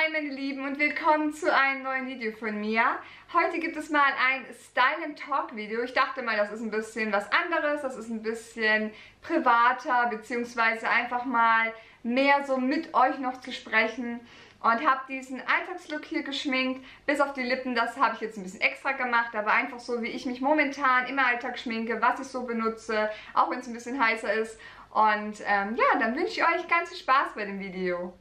Hi meine Lieben und willkommen zu einem neuen Video von mir. Heute gibt es mal ein Style and Talk Video. Ich dachte mal, das ist ein bisschen was anderes, das ist ein bisschen privater, beziehungsweise einfach mal mehr so mit euch noch zu sprechen. Und habe diesen Alltagslook hier geschminkt, bis auf die Lippen, das habe ich jetzt ein bisschen extra gemacht, aber einfach so, wie ich mich momentan im Alltag schminke, was ich so benutze, auch wenn es ein bisschen heißer ist. Und ähm, ja, dann wünsche ich euch ganz viel Spaß bei dem Video.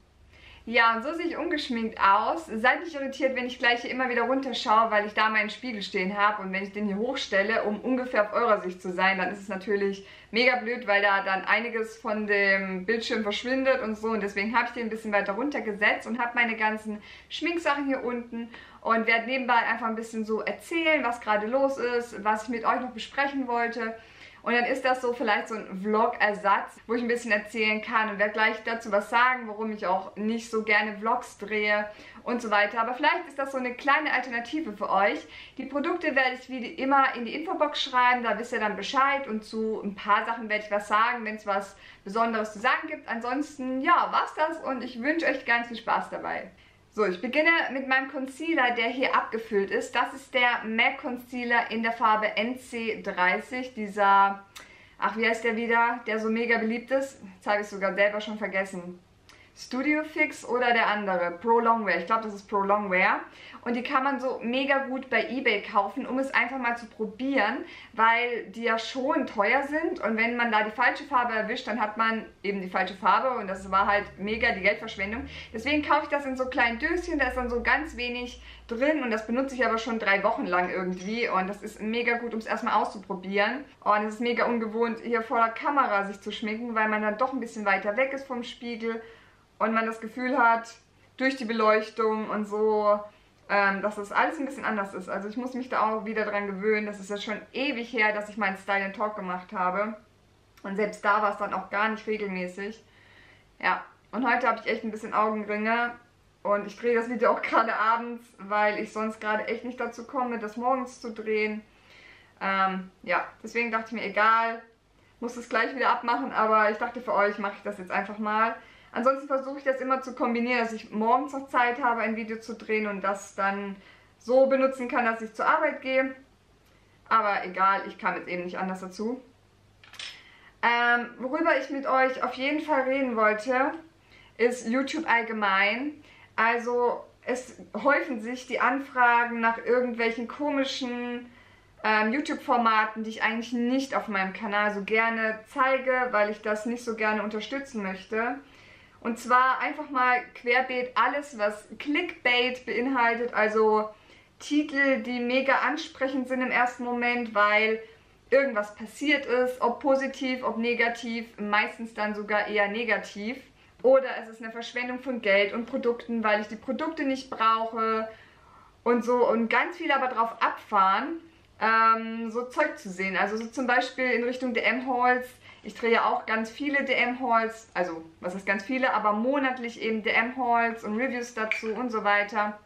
Ja, und so sehe ich ungeschminkt aus. Seid nicht irritiert, wenn ich gleich hier immer wieder runterschaue, weil ich da meinen Spiegel stehen habe. Und wenn ich den hier hochstelle, um ungefähr auf eurer Sicht zu sein, dann ist es natürlich mega blöd, weil da dann einiges von dem Bildschirm verschwindet und so. Und deswegen habe ich den ein bisschen weiter runtergesetzt und habe meine ganzen Schminksachen hier unten. Und werde nebenbei einfach ein bisschen so erzählen, was gerade los ist, was ich mit euch noch besprechen wollte. Und dann ist das so vielleicht so ein Vlog-Ersatz, wo ich ein bisschen erzählen kann und werde gleich dazu was sagen, warum ich auch nicht so gerne Vlogs drehe und so weiter. Aber vielleicht ist das so eine kleine Alternative für euch. Die Produkte werde ich wie immer in die Infobox schreiben, da wisst ihr dann Bescheid und zu ein paar Sachen werde ich was sagen, wenn es was Besonderes zu sagen gibt. Ansonsten, ja, war's das und ich wünsche euch ganz viel Spaß dabei. So, ich beginne mit meinem Concealer, der hier abgefüllt ist. Das ist der MAC Concealer in der Farbe NC30. Dieser, ach wie heißt der wieder, der so mega beliebt ist. Jetzt habe ich sogar selber schon vergessen. Studio Fix oder der andere, Pro Longwear. Ich glaube, das ist Pro Longwear. Und die kann man so mega gut bei Ebay kaufen, um es einfach mal zu probieren, weil die ja schon teuer sind. Und wenn man da die falsche Farbe erwischt, dann hat man eben die falsche Farbe und das war halt mega die Geldverschwendung. Deswegen kaufe ich das in so kleinen Döschen, da ist dann so ganz wenig drin und das benutze ich aber schon drei Wochen lang irgendwie. Und das ist mega gut, um es erstmal auszuprobieren. Und es ist mega ungewohnt, hier vor der Kamera sich zu schminken, weil man dann doch ein bisschen weiter weg ist vom Spiegel und man das Gefühl hat, durch die Beleuchtung und so, ähm, dass das alles ein bisschen anders ist. Also ich muss mich da auch wieder dran gewöhnen. Das ist ja schon ewig her, dass ich meinen Style and Talk gemacht habe. Und selbst da war es dann auch gar nicht regelmäßig. Ja, und heute habe ich echt ein bisschen Augenringe. Und ich drehe das Video auch gerade abends, weil ich sonst gerade echt nicht dazu komme, das morgens zu drehen. Ähm, ja, deswegen dachte ich mir, egal, muss es gleich wieder abmachen, aber ich dachte für euch mache ich das jetzt einfach mal. Ansonsten versuche ich das immer zu kombinieren, dass ich morgens noch Zeit habe, ein Video zu drehen und das dann so benutzen kann, dass ich zur Arbeit gehe. Aber egal, ich kam jetzt eben nicht anders dazu. Ähm, worüber ich mit euch auf jeden Fall reden wollte, ist YouTube allgemein. Also es häufen sich die Anfragen nach irgendwelchen komischen ähm, YouTube-Formaten, die ich eigentlich nicht auf meinem Kanal so gerne zeige, weil ich das nicht so gerne unterstützen möchte. Und zwar einfach mal querbeet alles, was Clickbait beinhaltet, also Titel, die mega ansprechend sind im ersten Moment, weil irgendwas passiert ist, ob positiv, ob negativ, meistens dann sogar eher negativ. Oder es ist eine Verschwendung von Geld und Produkten, weil ich die Produkte nicht brauche und so und ganz viel aber drauf abfahren, ähm, so Zeug zu sehen. Also so zum Beispiel in Richtung DM-Halls ich drehe ja auch ganz viele DM-Hauls, also was ist ganz viele, aber monatlich eben DM-Hauls und Reviews dazu und so weiter.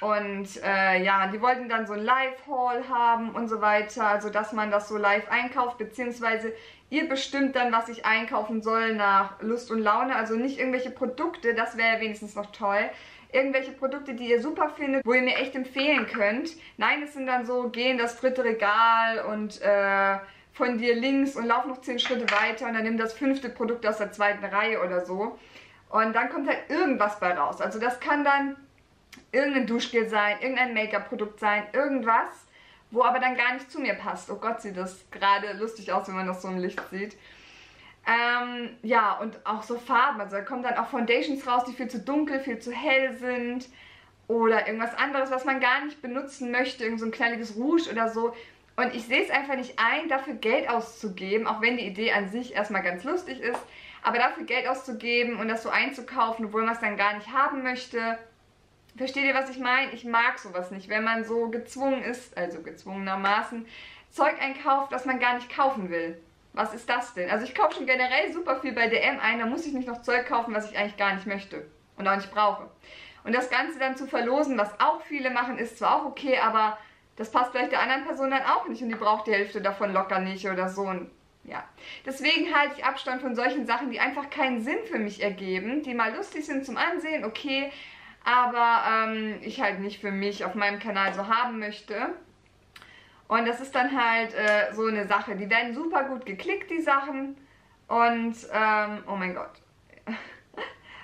Und äh, ja, die wollten dann so ein Live-Haul haben und so weiter, also dass man das so live einkauft, beziehungsweise ihr bestimmt dann, was ich einkaufen soll nach Lust und Laune, also nicht irgendwelche Produkte, das wäre wenigstens noch toll, irgendwelche Produkte, die ihr super findet, wo ihr mir echt empfehlen könnt. Nein, es sind dann so, gehen das dritte Regal und äh, von dir links und lauf noch 10 Schritte weiter und dann nimm das fünfte Produkt aus der zweiten Reihe oder so. Und dann kommt halt irgendwas bei raus. Also das kann dann irgendein Duschgel sein, irgendein Make-up-Produkt sein, irgendwas, wo aber dann gar nicht zu mir passt. Oh Gott, sieht das gerade lustig aus, wenn man das so im Licht sieht. Ähm, ja, und auch so Farben. Also da kommen dann auch Foundations raus, die viel zu dunkel, viel zu hell sind. Oder irgendwas anderes, was man gar nicht benutzen möchte. Irgend so ein knalliges Rouge oder so. Und ich sehe es einfach nicht ein, dafür Geld auszugeben, auch wenn die Idee an sich erstmal ganz lustig ist, aber dafür Geld auszugeben und das so einzukaufen, obwohl man es dann gar nicht haben möchte. Versteht ihr, was ich meine? Ich mag sowas nicht, wenn man so gezwungen ist, also gezwungenermaßen, Zeug einkauft, das man gar nicht kaufen will. Was ist das denn? Also ich kaufe schon generell super viel bei DM ein, da muss ich nicht noch Zeug kaufen, was ich eigentlich gar nicht möchte und auch nicht brauche. Und das Ganze dann zu verlosen, was auch viele machen, ist zwar auch okay, aber das passt vielleicht der anderen Person dann auch nicht und die braucht die Hälfte davon locker nicht oder so. Und ja. Deswegen halte ich Abstand von solchen Sachen, die einfach keinen Sinn für mich ergeben, die mal lustig sind zum Ansehen, okay, aber ähm, ich halt nicht für mich auf meinem Kanal so haben möchte. Und das ist dann halt äh, so eine Sache. Die werden super gut geklickt, die Sachen. Und, ähm, oh mein Gott.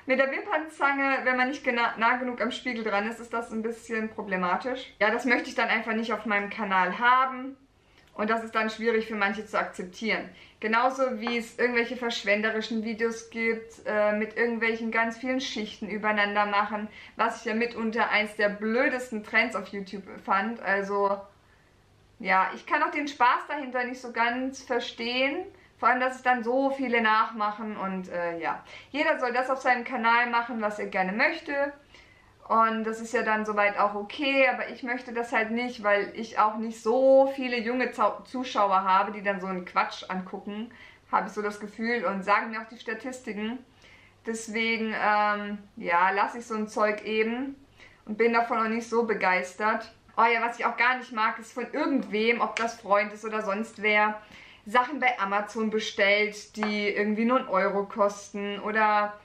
Mit der Wimpernzange, wenn man nicht nah genug am Spiegel dran ist, ist das ein bisschen problematisch. Ja, das möchte ich dann einfach nicht auf meinem Kanal haben. Und das ist dann schwierig für manche zu akzeptieren. Genauso wie es irgendwelche verschwenderischen Videos gibt, äh, mit irgendwelchen ganz vielen Schichten übereinander machen, was ich ja mitunter eins der blödesten Trends auf YouTube fand. Also, ja, ich kann auch den Spaß dahinter nicht so ganz verstehen. Vor allem, dass es dann so viele nachmachen und äh, ja. Jeder soll das auf seinem Kanal machen, was er gerne möchte. Und das ist ja dann soweit auch okay, aber ich möchte das halt nicht, weil ich auch nicht so viele junge Zuschauer habe, die dann so einen Quatsch angucken, habe ich so das Gefühl und sagen mir auch die Statistiken. Deswegen, ähm, ja, lasse ich so ein Zeug eben und bin davon auch nicht so begeistert. Oh ja, was ich auch gar nicht mag, ist von irgendwem, ob das Freund ist oder sonst wer, Sachen bei Amazon bestellt, die irgendwie nur einen Euro kosten oder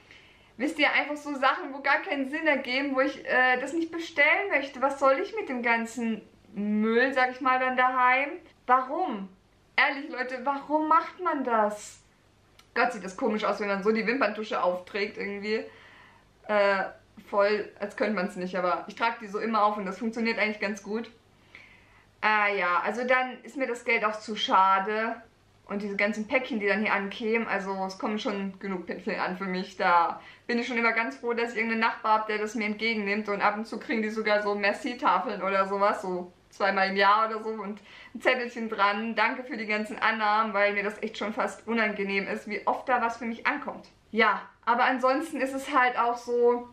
wisst ihr, einfach so Sachen, wo gar keinen Sinn ergeben, wo ich äh, das nicht bestellen möchte. Was soll ich mit dem ganzen Müll, sag ich mal, dann daheim? Warum? Ehrlich, Leute, warum macht man das? Gott, sieht das komisch aus, wenn man so die Wimperntusche aufträgt irgendwie. Äh, voll, als könnte man es nicht, aber ich trage die so immer auf und das funktioniert eigentlich ganz gut. Ah ja, also dann ist mir das Geld auch zu schade. Und diese ganzen Päckchen, die dann hier ankämen, also es kommen schon genug Päckchen an für mich. Da bin ich schon immer ganz froh, dass ich irgendeinen Nachbar habe, der das mir entgegennimmt. Und ab und zu kriegen die sogar so Messi-Tafeln oder sowas, so zweimal im Jahr oder so und ein Zettelchen dran. Danke für die ganzen Annahmen, weil mir das echt schon fast unangenehm ist, wie oft da was für mich ankommt. Ja, aber ansonsten ist es halt auch so,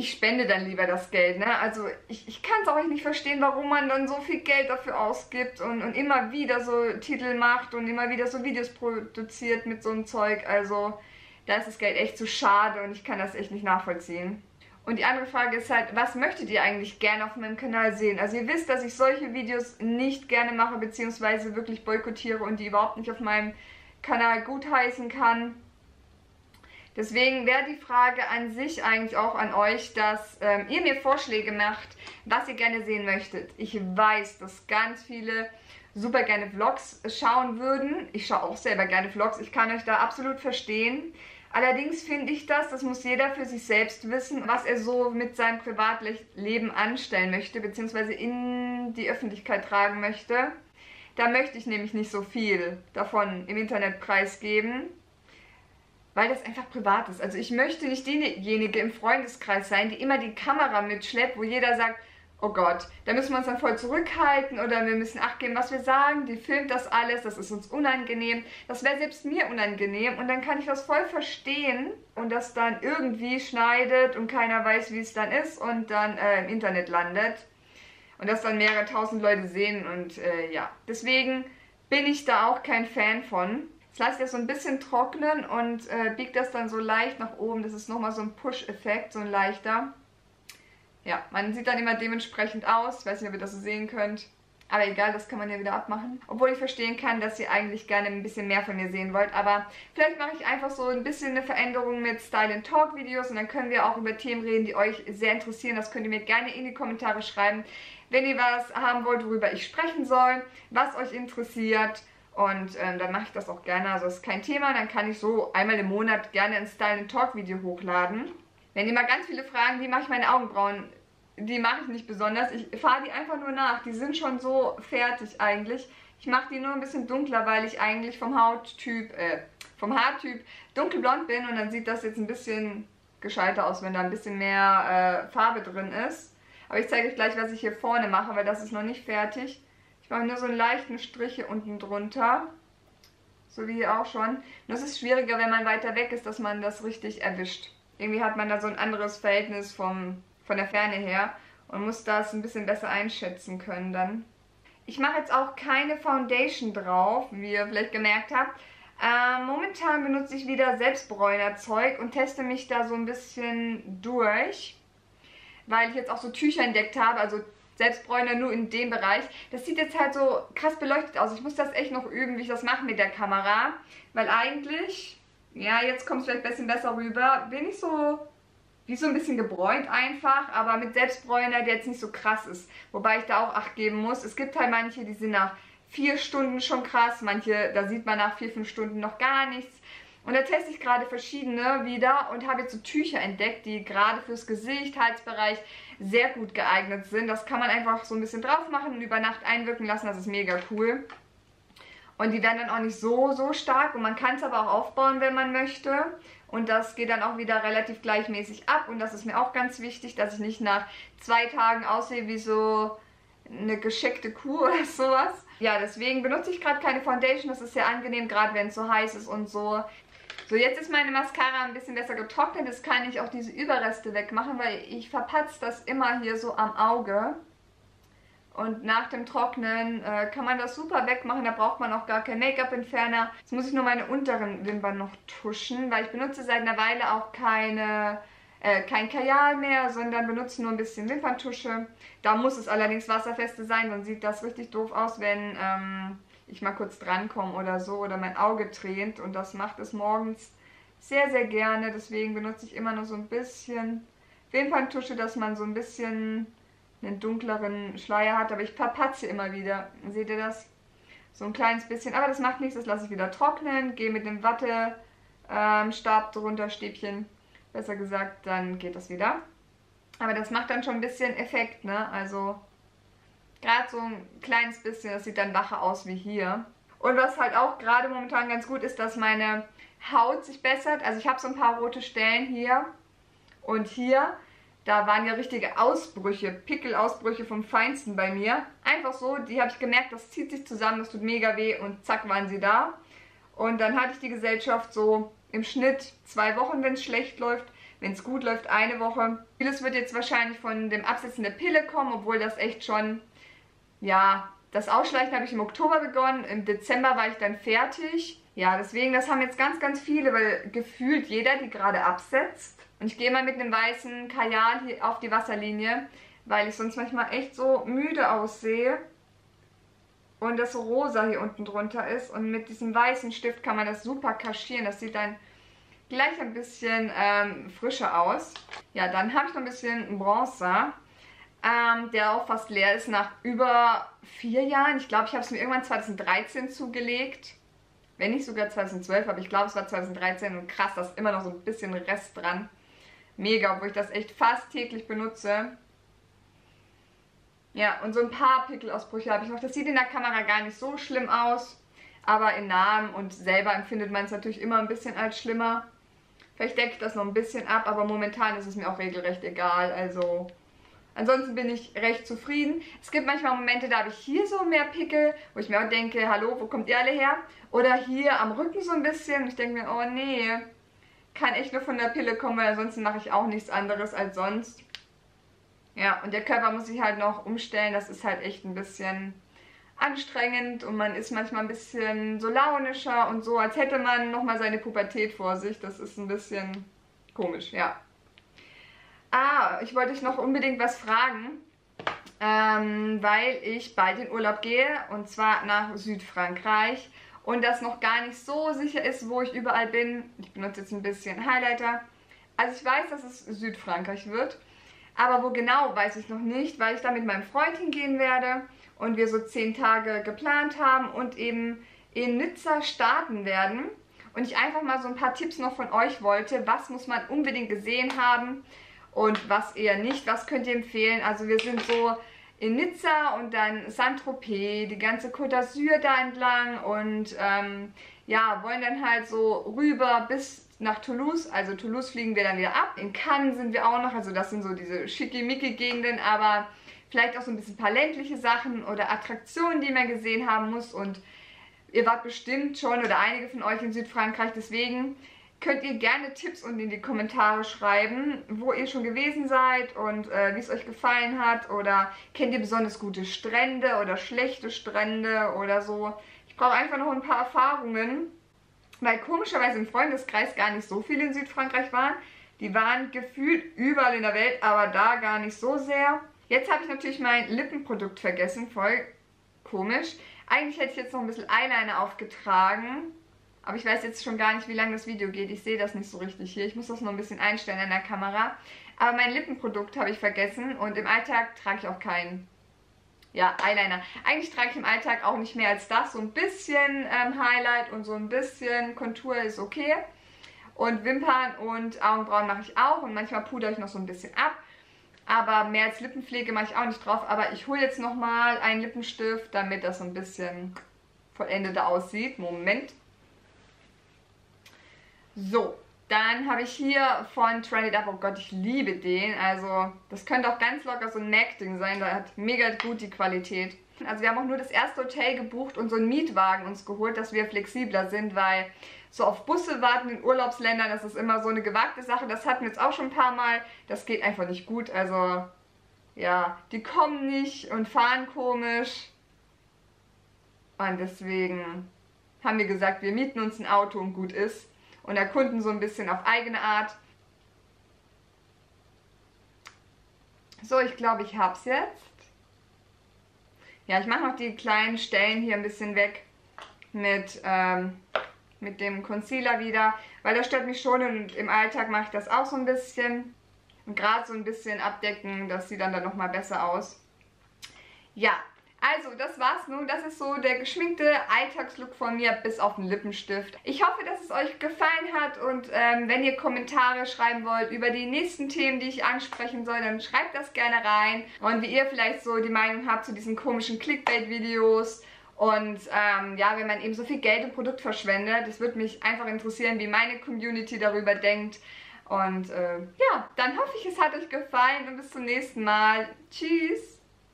ich spende dann lieber das Geld. Ne? Also ich, ich kann es auch nicht verstehen, warum man dann so viel Geld dafür ausgibt und, und immer wieder so Titel macht und immer wieder so Videos produziert mit so einem Zeug. Also da ist das Geld echt zu schade und ich kann das echt nicht nachvollziehen. Und die andere Frage ist halt, was möchtet ihr eigentlich gerne auf meinem Kanal sehen? Also ihr wisst, dass ich solche Videos nicht gerne mache, beziehungsweise wirklich boykottiere und die überhaupt nicht auf meinem Kanal gutheißen kann. Deswegen wäre die Frage an sich eigentlich auch an euch, dass ähm, ihr mir Vorschläge macht, was ihr gerne sehen möchtet. Ich weiß, dass ganz viele super gerne Vlogs schauen würden. Ich schaue auch selber gerne Vlogs. Ich kann euch da absolut verstehen. Allerdings finde ich das, das muss jeder für sich selbst wissen, was er so mit seinem Privatleben anstellen möchte, beziehungsweise in die Öffentlichkeit tragen möchte. Da möchte ich nämlich nicht so viel davon im Internet preisgeben weil das einfach privat ist. Also ich möchte nicht diejenige im Freundeskreis sein, die immer die Kamera mitschleppt, wo jeder sagt, oh Gott, da müssen wir uns dann voll zurückhalten oder wir müssen Acht geben, was wir sagen, die filmt das alles, das ist uns unangenehm. Das wäre selbst mir unangenehm und dann kann ich das voll verstehen und das dann irgendwie schneidet und keiner weiß, wie es dann ist und dann äh, im Internet landet und das dann mehrere tausend Leute sehen und äh, ja, deswegen bin ich da auch kein Fan von. Jetzt lasse ich das so ein bisschen trocknen und äh, biege das dann so leicht nach oben. Das ist nochmal so ein Push-Effekt, so ein leichter. Ja, man sieht dann immer dementsprechend aus. Ich weiß nicht, ob ihr das so sehen könnt. Aber egal, das kann man ja wieder abmachen. Obwohl ich verstehen kann, dass ihr eigentlich gerne ein bisschen mehr von mir sehen wollt. Aber vielleicht mache ich einfach so ein bisschen eine Veränderung mit Style Talk Videos. Und dann können wir auch über Themen reden, die euch sehr interessieren. Das könnt ihr mir gerne in die Kommentare schreiben. Wenn ihr was haben wollt, worüber ich sprechen soll, was euch interessiert. Und ähm, dann mache ich das auch gerne. Also ist kein Thema. Dann kann ich so einmal im Monat gerne ein Style Talk Video hochladen. Wenn ihr mal ganz viele fragen, wie mache ich meine Augenbrauen, die mache ich nicht besonders. Ich fahre die einfach nur nach. Die sind schon so fertig eigentlich. Ich mache die nur ein bisschen dunkler, weil ich eigentlich vom Hauttyp, äh, vom Haartyp dunkelblond bin. Und dann sieht das jetzt ein bisschen gescheiter aus, wenn da ein bisschen mehr äh, Farbe drin ist. Aber ich zeige euch gleich, was ich hier vorne mache, weil das ist noch nicht fertig. Ich mache nur so einen leichten Strich hier unten drunter. So wie hier auch schon. Es ist schwieriger, wenn man weiter weg ist, dass man das richtig erwischt. Irgendwie hat man da so ein anderes Verhältnis vom, von der Ferne her und muss das ein bisschen besser einschätzen können dann. Ich mache jetzt auch keine Foundation drauf, wie ihr vielleicht gemerkt habt. Äh, momentan benutze ich wieder Selbstbräunerzeug und teste mich da so ein bisschen durch, weil ich jetzt auch so Tücher entdeckt habe, also Selbstbräuner nur in dem Bereich. Das sieht jetzt halt so krass beleuchtet aus. Ich muss das echt noch üben, wie ich das mache mit der Kamera. Weil eigentlich, ja, jetzt kommt es vielleicht ein bisschen besser rüber, bin ich so wie so ein bisschen gebräunt einfach, aber mit Selbstbräuner, der jetzt nicht so krass ist. Wobei ich da auch Acht geben muss. Es gibt halt manche, die sind nach vier Stunden schon krass, manche, da sieht man nach vier, fünf Stunden noch gar nichts. Und da teste ich gerade verschiedene wieder und habe jetzt so Tücher entdeckt, die gerade fürs Gesicht, Halsbereich sehr gut geeignet sind. Das kann man einfach so ein bisschen drauf machen und über Nacht einwirken lassen, das ist mega cool. Und die werden dann auch nicht so, so stark und man kann es aber auch aufbauen, wenn man möchte. Und das geht dann auch wieder relativ gleichmäßig ab. Und das ist mir auch ganz wichtig, dass ich nicht nach zwei Tagen aussehe wie so eine geschickte Kuh oder sowas. Ja, deswegen benutze ich gerade keine Foundation. Das ist sehr angenehm, gerade wenn es so heiß ist und so. So, jetzt ist meine Mascara ein bisschen besser getrocknet. Jetzt kann ich auch diese Überreste wegmachen, weil ich verpatze das immer hier so am Auge. Und nach dem Trocknen äh, kann man das super wegmachen, da braucht man auch gar keinen Make-up-Entferner. Jetzt muss ich nur meine unteren Wimpern noch tuschen, weil ich benutze seit einer Weile auch keine, äh, kein Kajal mehr, sondern benutze nur ein bisschen Wimperntusche. Da muss es allerdings wasserfeste sein, sonst sieht das richtig doof aus, wenn ähm, ich mal kurz drankomme oder so oder mein Auge tränt. Und das macht es morgens sehr, sehr gerne. Deswegen benutze ich immer nur so ein bisschen Wimperntusche, dass man so ein bisschen einen dunkleren Schleier hat, aber ich verpatze immer wieder. Seht ihr das? So ein kleines bisschen, aber das macht nichts, das lasse ich wieder trocknen, gehe mit dem Wattestab ähm, drunter, Stäbchen, besser gesagt, dann geht das wieder. Aber das macht dann schon ein bisschen Effekt, ne? Also gerade so ein kleines bisschen, das sieht dann wacher aus wie hier. Und was halt auch gerade momentan ganz gut ist, dass meine Haut sich bessert. Also ich habe so ein paar rote Stellen hier und hier. Da waren ja richtige Ausbrüche, Pickelausbrüche vom Feinsten bei mir. Einfach so, die habe ich gemerkt, das zieht sich zusammen, das tut mega weh und zack waren sie da. Und dann hatte ich die Gesellschaft so im Schnitt zwei Wochen, wenn es schlecht läuft. Wenn es gut läuft, eine Woche. Vieles wird jetzt wahrscheinlich von dem Absetzen der Pille kommen, obwohl das echt schon, ja, das Ausschleichen habe ich im Oktober begonnen. Im Dezember war ich dann fertig. Ja, deswegen, das haben jetzt ganz, ganz viele, weil gefühlt jeder die gerade absetzt. Und ich gehe mal mit einem weißen Kajal hier auf die Wasserlinie, weil ich sonst manchmal echt so müde aussehe. Und das rosa hier unten drunter ist. Und mit diesem weißen Stift kann man das super kaschieren. Das sieht dann gleich ein bisschen ähm, frischer aus. Ja, dann habe ich noch ein bisschen Bronzer, ähm, der auch fast leer ist nach über vier Jahren. Ich glaube, ich habe es mir irgendwann 2013 zugelegt. Wenn nicht sogar 2012, aber ich glaube, es war 2013. Und krass, da ist immer noch so ein bisschen Rest dran mega, obwohl ich das echt fast täglich benutze. Ja, und so ein paar Pickelausbrüche habe ich noch. Das sieht in der Kamera gar nicht so schlimm aus, aber in Namen und selber empfindet man es natürlich immer ein bisschen als schlimmer. Vielleicht decke ich das noch ein bisschen ab, aber momentan ist es mir auch regelrecht egal. Also ansonsten bin ich recht zufrieden. Es gibt manchmal Momente, da habe ich hier so mehr Pickel, wo ich mir auch denke, hallo, wo kommt ihr alle her? Oder hier am Rücken so ein bisschen. Und ich denke mir, oh nee, kann echt nur von der Pille kommen, weil ansonsten mache ich auch nichts anderes als sonst. Ja, und der Körper muss sich halt noch umstellen. Das ist halt echt ein bisschen anstrengend und man ist manchmal ein bisschen so launischer und so, als hätte man nochmal seine Pubertät vor sich. Das ist ein bisschen komisch, ja. Ah, ich wollte dich noch unbedingt was fragen, ähm, weil ich bald in Urlaub gehe und zwar nach Südfrankreich und das noch gar nicht so sicher ist, wo ich überall bin. Ich benutze jetzt ein bisschen Highlighter. Also ich weiß, dass es Südfrankreich wird, aber wo genau, weiß ich noch nicht, weil ich da mit meinem Freund hingehen werde und wir so zehn Tage geplant haben und eben in Nizza starten werden. Und ich einfach mal so ein paar Tipps noch von euch wollte, was muss man unbedingt gesehen haben und was eher nicht, was könnt ihr empfehlen. Also wir sind so in Nizza und dann Saint-Tropez, die ganze Côte d'Azur da entlang und ähm, ja, wollen dann halt so rüber bis nach Toulouse. Also Toulouse fliegen wir dann wieder ab. In Cannes sind wir auch noch, also das sind so diese schickimicki-Gegenden, aber vielleicht auch so ein bisschen paar ländliche Sachen oder Attraktionen, die man gesehen haben muss und ihr wart bestimmt schon oder einige von euch in Südfrankreich, deswegen könnt ihr gerne Tipps unten in die Kommentare schreiben, wo ihr schon gewesen seid und äh, wie es euch gefallen hat. Oder kennt ihr besonders gute Strände oder schlechte Strände oder so. Ich brauche einfach noch ein paar Erfahrungen, weil komischerweise im Freundeskreis gar nicht so viele in Südfrankreich waren. Die waren gefühlt überall in der Welt, aber da gar nicht so sehr. Jetzt habe ich natürlich mein Lippenprodukt vergessen, voll komisch. Eigentlich hätte ich jetzt noch ein bisschen Eyeliner aufgetragen. Aber ich weiß jetzt schon gar nicht, wie lange das Video geht. Ich sehe das nicht so richtig hier. Ich muss das noch ein bisschen einstellen in der Kamera. Aber mein Lippenprodukt habe ich vergessen und im Alltag trage ich auch keinen ja, Eyeliner. Eigentlich trage ich im Alltag auch nicht mehr als das. So ein bisschen ähm, Highlight und so ein bisschen Kontur ist okay. Und Wimpern und Augenbrauen mache ich auch. Und manchmal pudere ich noch so ein bisschen ab. Aber mehr als Lippenpflege mache ich auch nicht drauf. Aber ich hole jetzt nochmal einen Lippenstift, damit das so ein bisschen vollendender aussieht. Moment. So, dann habe ich hier von Trended Up, oh Gott, ich liebe den. Also, das könnte auch ganz locker so ein MAC-Ding sein. Da hat mega gut die Qualität. Also, wir haben auch nur das erste Hotel gebucht und so einen Mietwagen uns geholt, dass wir flexibler sind, weil so auf Busse warten in Urlaubsländern, das ist immer so eine gewagte Sache. Das hatten wir jetzt auch schon ein paar Mal. Das geht einfach nicht gut. Also, ja, die kommen nicht und fahren komisch. Und deswegen haben wir gesagt, wir mieten uns ein Auto und gut ist und erkunden so ein bisschen auf eigene Art. So, ich glaube, ich habe es jetzt. Ja, ich mache noch die kleinen Stellen hier ein bisschen weg mit, ähm, mit dem Concealer wieder, weil das stört mich schon und im Alltag mache ich das auch so ein bisschen. Und gerade so ein bisschen abdecken, das sieht dann, dann nochmal besser aus. Ja, also, das war's nun. Das ist so der geschminkte Alltagslook von mir bis auf den Lippenstift. Ich hoffe, dass es euch gefallen hat und ähm, wenn ihr Kommentare schreiben wollt über die nächsten Themen, die ich ansprechen soll, dann schreibt das gerne rein. Und wie ihr vielleicht so die Meinung habt zu diesen komischen Clickbait-Videos und ähm, ja, wenn man eben so viel Geld im Produkt verschwendet, das würde mich einfach interessieren, wie meine Community darüber denkt. Und äh, ja, dann hoffe ich, es hat euch gefallen und bis zum nächsten Mal. Tschüss!